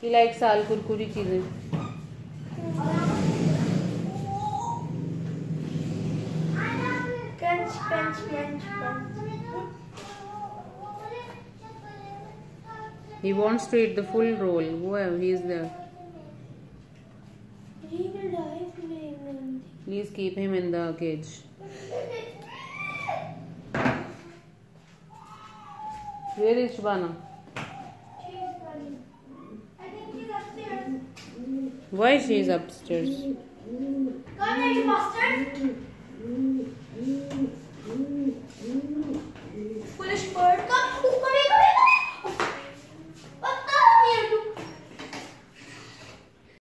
He likes all kurkuri चीज़ें. He wants to eat the full roll. Whoever he is there. He will die. Please keep him in the cage. Where is Shubhana? Why she is upstairs? Come here, you bastard!